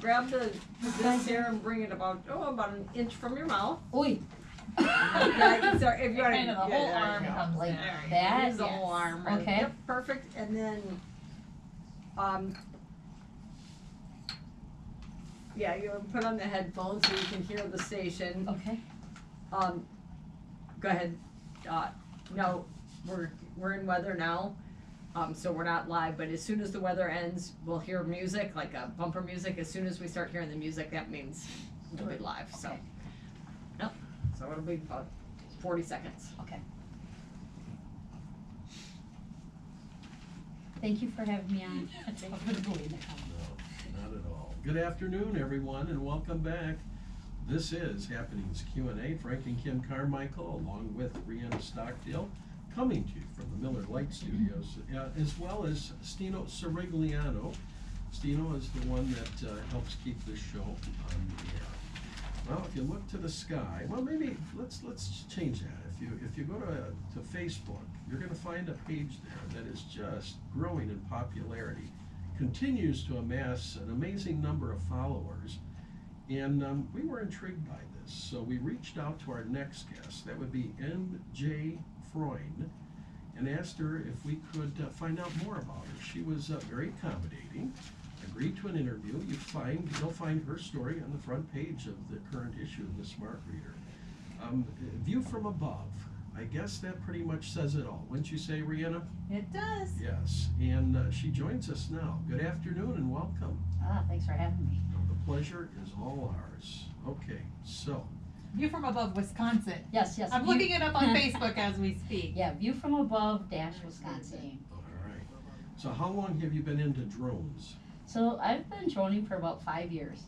grab the, this here and bring it about, oh, about an inch from your mouth. Oi, Yeah, so if you wanna. Kind of the yeah, whole there you arm go. comes Like in. that? Use the whole Yes. arm, right? Okay. Yep, perfect, and then, um, yeah, you put on the headphones so you can hear the station. okay, Um, go ahead, uh, no, we're, we're in weather now, um, so we're not live, but as soon as the weather ends, we'll hear music, like a bumper music, as soon as we start hearing the music, that means we'll be live, so. Okay. Yep, so it'll be about forty seconds. okay. Thank you for having me on. I'm gonna go in there. No, not at all. Good afternoon, everyone, and welcome back. This is Happenings Q and A. Frank and Kim Carmichael, along with Rhianna Stockdale, coming to you from the Miller Lite Studios, uh, as well as Stino Sirigliano. Stino is the one that uh, helps keep this show on the air. Well, if you look to the sky, well, maybe let's let's change that. If you if you go to to Facebook, you're going to find a page there that is just growing in popularity, continues to amass an amazing number of followers, and um, we were intrigued by this, so we reached out to our next guest. That would be M.J. Freund, and asked her if we could uh, find out more about her. She was uh, very accommodating agreed to an interview. You find you'll find her story on the front page of the current issue of the Smart Reader. Um, view from above. I guess that pretty much says it all. Wouldn't you say, Rihanna? It does. Yes. And uh, she joins us now. Good afternoon and welcome. Ah, thanks for having me. The pleasure is all ours. Okay, so View from above Wisconsin. Yes, yes. I'm view- looking it up on Facebook as we speak. Yeah, view from above dash Wisconsin. all right. So how long have you been into drones? So I've been droning for about five years.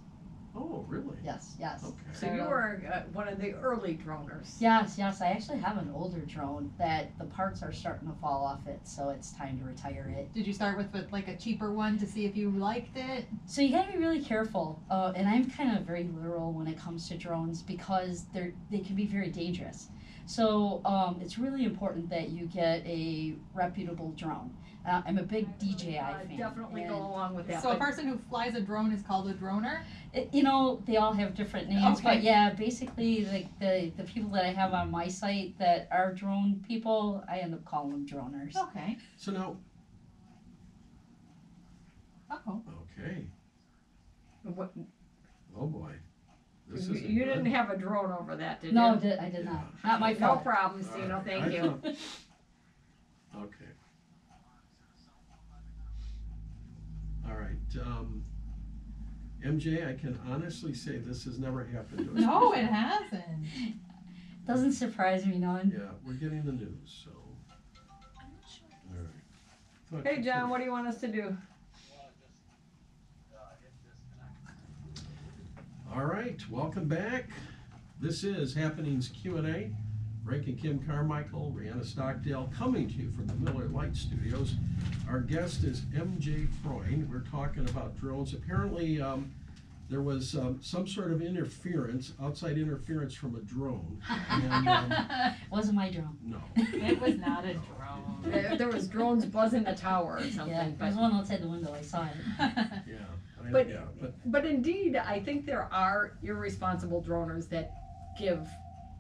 Oh, really? Yes, yes. Okay. So you were uh, one of the early droners. Yes, yes. I actually have an older drone that the parts are starting to fall off it, so it's time to retire it. Did you start with, with like a cheaper one to see if you liked it? So you gotta be really careful. Uh, and I'm kind of very literal when it comes to drones because they're they can be very dangerous. So um, it's really important that you get a reputable drone. Uh, I'm a big DJI Uh, fan. Definitely go along with that. So a but- person who flies a drone is called a droner? it- you know they all have different names, but Okay. yeah, basically like the the people that I have on my site that are drone people, I end up calling them droners. Okay. So now, Oh. okay. What- Oh boy. This You is you didn't have a drone over that, did you? No, did, I did not. Not my No fault. problem, All Stino, right. thank I you. thought- Okay. All right, um, MJ, I can honestly say this has never happened to us. No, before. it hasn't. Doesn't surprise me none. Yeah, we're getting the news, so. All right. Thought Hey, you John, could- what do you want us to do? All right, welcome back. This is Happenings Q and A. Frank and Kim Carmichael, Rihanna Stockdale, coming to you from the Miller Lite Studios. Our guest is MJ Freund. We're talking about drones. Apparently, um, there was um, some sort of interference, outside interference from a drone. And, um, Wasn't my drone. no. It was not a drone. There there was drones buzzing the tower or Yeah, something, there but, was one outside the window. I saw it. Yeah. I- But- yeah, but but indeed, I think there are irresponsible droners that give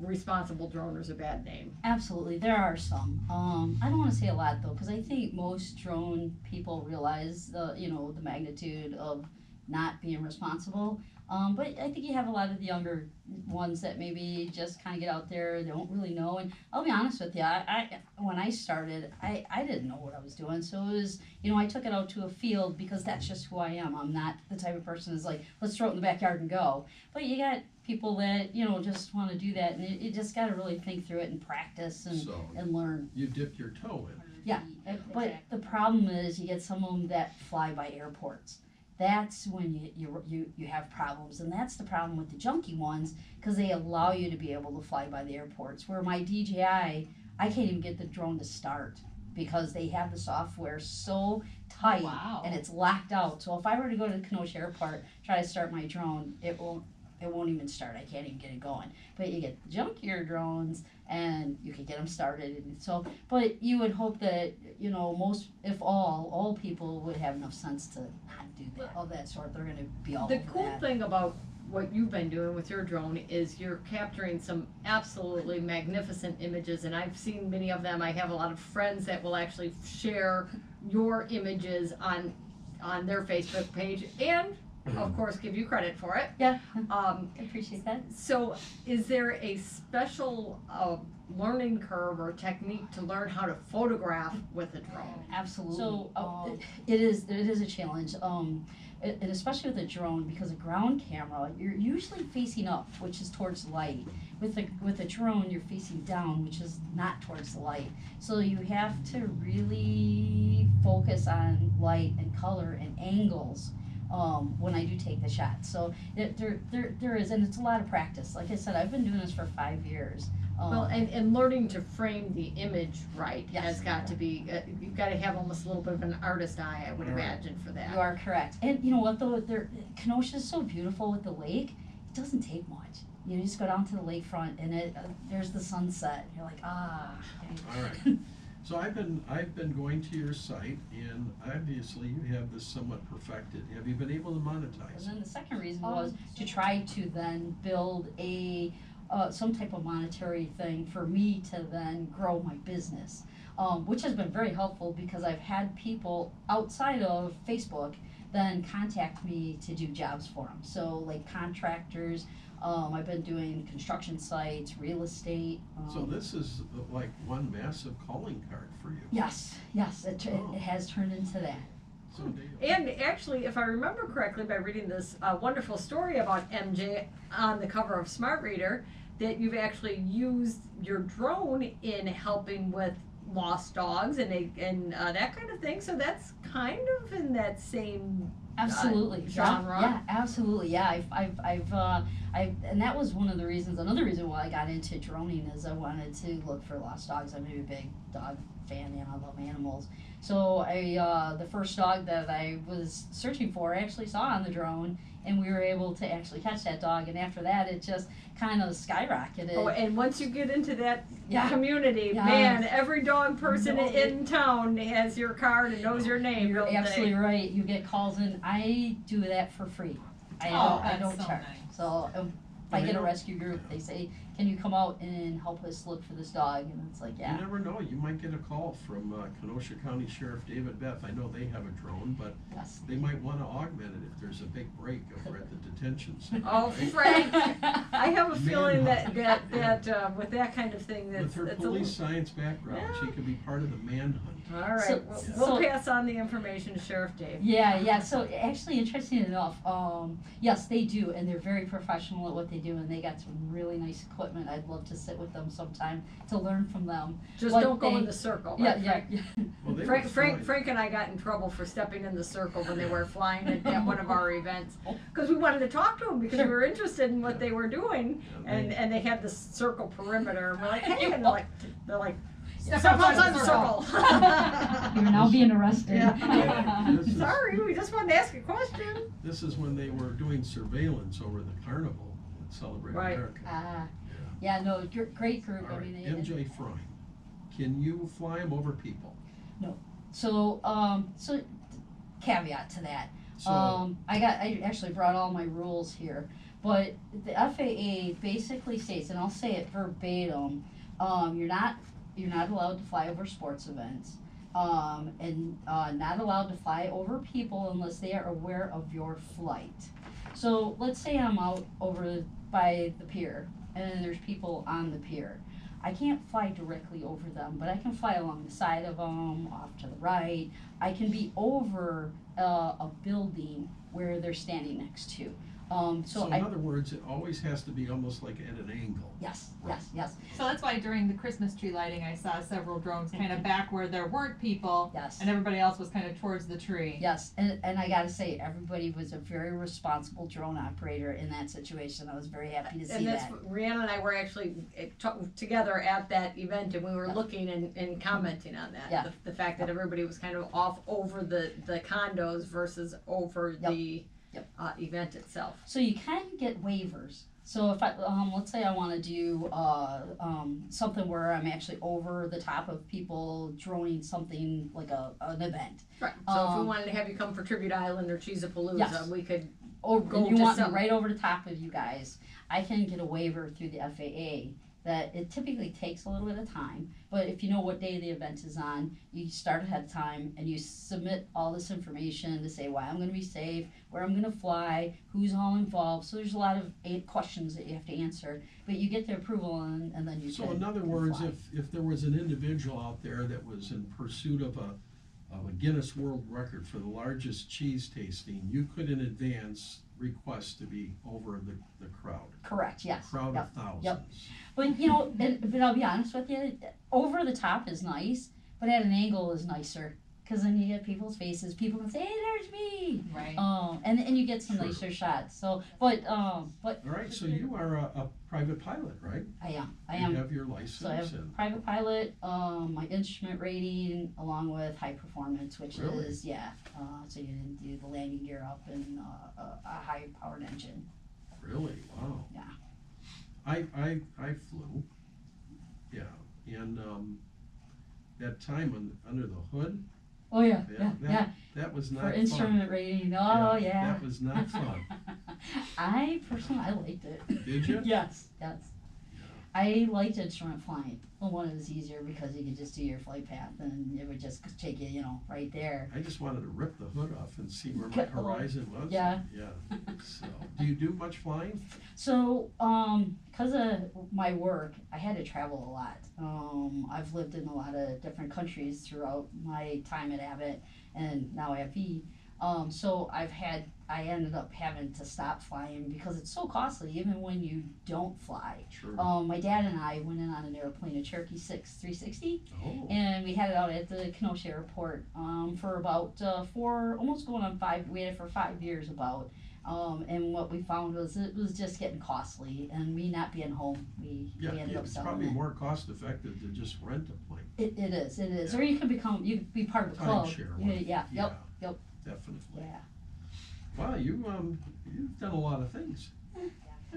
responsible droners a bad name. Absolutely, there are some. Um, I don't want to say a lot though, because I think most drone people realize the you know the magnitude of not being responsible. Um, but I think you have a lot of the younger ones that maybe just kind of get out there, they don't really know. And I'll be honest with you, I, I when I started, I, I didn't know what I was doing. So it was, you know, I took it out to a field because that's just who I am. I'm not the type of person that's like, let's throw it in the backyard and go. But you got people that, you know, just want to do that. And you, you just got to really think through it and practice and, so and learn. you dipped your toe in. Yeah, uh, but the problem is you get some of them that fly by airports. That's when you, you, you, you have problems, and that's the problem with the junky ones because they allow you to be able to fly by the airports. Where my DJI, I can't even get the drone to start because they have the software so tight Wow. and it's locked out. So if I were to go to the Kenosha Airport, try to start my drone, it won't it won't even start. I can't even get it going. But you get junkier drones, and you can get them started. And so, but you would hope that you know most, if all, all people would have enough sense to not do that of that sort. They're going to be all The over cool that. thing about what you've been doing with your drone is you're capturing some absolutely magnificent images, and I've seen many of them. I have a lot of friends that will actually share your images on on their Facebook page, and of course, give you credit for it. Yeah, Um, I appreciate that. so, is there a special uh, learning curve or technique to learn how to photograph with a drone? Absolutely. So, uh, um, it- it is it is a challenge. Um, and and especially with a drone because a ground camera you're usually facing up, which is towards the light. With a with a drone you're facing down, which is not towards the light. So you have to really focus on light and color and angles. Um, when I do take the shot, so it, there, there, there is, and it's a lot of practice. Like I said, I've been doing this for five years. Um, Well, and, and learning to frame the image right Yes. has got to be, uh, you've got to have almost a little bit of an artist eye, I would Right. imagine, for that. You are correct. And you know what though, there Kenosha is so beautiful with the lake. It doesn't take much. You know, you just go down to the lakefront and it uh, there's the sunset. You're like, ah. All right. So I've been, I've been going to your site and obviously you have this somewhat perfected. Have you been able to monetize? and monetize? then the second reason Um, was to try to then build a uh, some type of monetary thing for me to then grow my business, um, which has been very helpful because I've had people outside of Facebook then contact me to do jobs for them. So like contractors, um, I've been doing construction sites, real estate. Um, So this is like one massive calling card for you. Yes, yes, it, tur- Oh. it has turned into that. So Dale. And actually, if I remember correctly by reading this uh, wonderful story about MJ on the cover of Smart Reader, that you've actually used your drone in helping with lost dogs and they, and uh, that kind of thing. So that's kind of in that same Absolutely, yeah, genre. Yeah, absolutely. Yeah, I've, I've, I've, uh, I, and that was one of the reasons. Another reason why I got into droning is I wanted to look for lost dogs. I'm a big dog fan, and I love animals. So I, uh, the first dog that I was searching for, I actually saw on the drone, and we were able to actually catch that dog. And after that, it just kind of skyrocketed. Oh, and once you get into that Yeah. community, Yeah. man, every dog person No. in town has your card and knows your name. You're don't they? absolutely right. You get calls in. I do that for free. I Oh, don't. I don't so charge. nice. So um, if I get a rescue group, they say, "Can you come out and help us look for this dog?" And it's like, yeah. You never know, you might get a call from uh, Kenosha County Sheriff David Beth. I know they have a drone, but yes." they might wanna augment it if there's a big break over at the detention center. Oh, right? Frank, I have a feeling that, that, Manhunt. that, uh, with that kind of thing, that's, With her that's a police little. science background, she could be part of the manhunt. All right, So- we'll, so- we'll pass on the information to Sheriff Dave. Yeah, yeah. So actually, interesting enough, um, yes, they do, and they're very professional at what they do, and they got some really nice equipment. I'd love to sit with them sometime to learn from them. Just But don't go in they- the circle, Yeah, right, yeah, Frank? yeah. Well, they Frank, were Frank, flying. Frank and I got in trouble for stepping in the circle when they were flying at, at one of our events. Cause we wanted to talk to them because we were interested in what they were doing Yeah, and, they- and they had this circle perimeter and we're like, hey, and they're like, they're like, Step step outside outside the the circle." circle. You're now being arrested. Yeah. This is- Sorry, we just wanted to ask a question. This is when they were doing surveillance over the carnival at Celebrate Right. America. Ah, yeah. No, great group. All I right, mean, they, MJ Frying, can you fly them over people? No. So, um, so caveat to that. So, Um, I got, I actually brought all my rules here, but the FAA basically states, and I'll say it verbatim, um, you're not, you're not allowed to fly over sports events. Um, and, uh, not allowed to fly over people unless they are aware of your flight. So let's say I'm out over by the pier and there's people on the pier. I can't fly directly over them, but I can fly along the side of them, off to the right. I can be over uh, a building where they're standing next to. Um, so, so in I other words, it always has to be almost like at an angle. yes, yes, yes, So that's why during the Christmas tree lighting, I saw several drones kind of back where there weren't people, yes. and everybody else was kind of towards the tree. Yes, and, and I gotta say, everybody was a very responsible drone operator in that situation. I was very happy to see And that's, that. what- Rihanna and I were actually eh, ta- together at that event and we were Yeah. looking and, and commenting on that. Yeah. The, the fact that everybody was kind of off over the, the condos versus over Yep. the, Yep. uh, event itself. So you can get waivers. So if I, um, let's say I want to do uh, um, something where I'm actually over the top of people droning something like a an event, Right. So if we Um, wanted to have you come for Tribute Island or Cheesapalooza, Yes. we could. or Go you want some- right over the top of you guys, I can get a waiver through the FAA. That it typically takes a little bit of time, but if you know what day the event is on, you start ahead of time and you submit all this information to say why I'm going to be safe, where I'm going to fly, who's all involved. So there's a lot of eight questions that you have to answer, but you get the approval and, and then you So in other words, fly. if, if there was an individual out there that was in pursuit of a, of a Guinness World Record for the largest cheese tasting, you could in advance request to be over the, the crowd, correct, yes, crowd yep. of thousands. But you know, and, but I'll be honest with you, over the top is nice, but at an angle is nicer. Cause then you get people's faces. People can say, "Hey, there's me," Right. um, and and you get some Sure. nicer shots. So, but um, but All right, so you are a, a private pilot, right? I am, I You am. have your license. So I license have and, private pilot, um, my instrument rating, along with high performance, which Really? is yeah. Uh, so you can do the landing gear up and uh, a, a high powered engine. really, wow. Yeah. I, I, I flew, yeah, and, um, that time on, under the hood, Oh yeah, Yeah, yeah, that- yeah. that was not For fun. instrument rating, oh yeah. That was not fun. I personally, I liked it. Did you? yes, yes. I liked instrument flying. Well, one, it was easier because you could just do your flight path and it would just take you, you know, right there. I just wanted to rip the hood off and see where my the- horizon was. Yeah. Yeah, so, do you do much flying? So, um, because of my work, I had to travel a lot. Um, I've lived in a lot of different countries throughout my time at Abbott, and now at AbbVie. Um, so I've had, I ended up having to stop flying because it's so costly, even when you don't fly. Sure. Um, my dad and I went in on an airplane, a Cherokee 6 360, Oh, and we had it out at the Kenosha Airport um, for about uh, four, almost going on five. We had it for five years about. Um, and what we found was it was just getting costly, and me not being home, we, yeah, we ended up it's selling probably it. more cost effective to just rent a plane. it. It is, it is. Yeah. Or you can become, you could be part of the club. Timeshare Yeah, yeah, yep, yep. Definitely. yeah. Wow, you, um, you've done a lot of things. All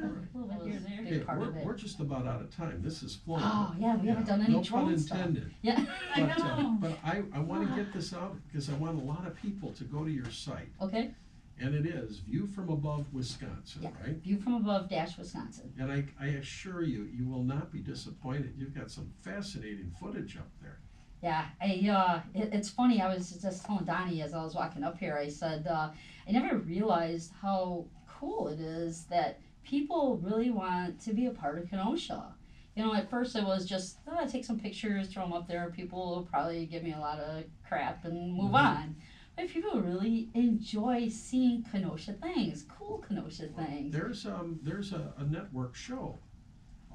right. A little bit here and there. Okay, Big part we're, of it. we're just about out of time. This is flowing. Oh yeah, we haven't done any No pun drone stuff. intended. Yeah. I But, uh, know. But I, I wanna get this out, because I want a lot of people to go to your site, Okay. and it is View from Above Wisconsin, Yeah. right? View from above, dash Wisconsin. And I, I assure you, you will not be disappointed. You've got some fascinating footage up there. Yeah, I, uh, it, it's funny. I was just telling Donnie as I was walking up here. I said uh, I never realized how cool it is that people really want to be a part of Kenosha. You know, at first it was just oh, take some pictures, throw them up there. People will probably give me a lot of crap and move Mhm. on. But people really enjoy seeing Kenosha things, cool Kenosha things. There's, um, there's a, a network show.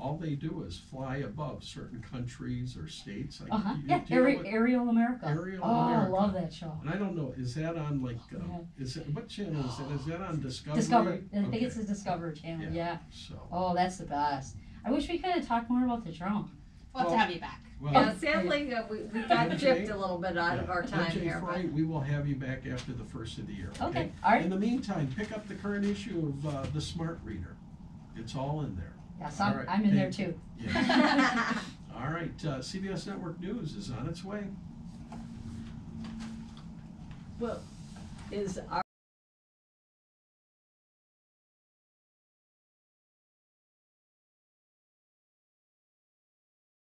All they do is fly above certain countries or states. Like, Uh huh. you- Yeah, do you Ari- Aerial America. Aerial oh, America. I love that show. And I don't know, is that on like, uh, Yeah. is it, what channel is that? Is that on Discovery? Discover. I think it's the Discover channel. Yeah. yeah. So, Oh, that's the best. I wish we could have talked more about the drone. We'll have Well- to have you back. well, Yeah, sadly, uh, we, we got MJ? chipped a little bit out of our time MJ here, but. We will have you back after the first of the year, Okay, okay? all right. In the meantime, pick up the current issue of, uh, the Smart Reader. It's all in there. Yes, I'm, all right, I'm in there thank too. Yeah. All right, uh, CBS Network News is on its way. Well, is our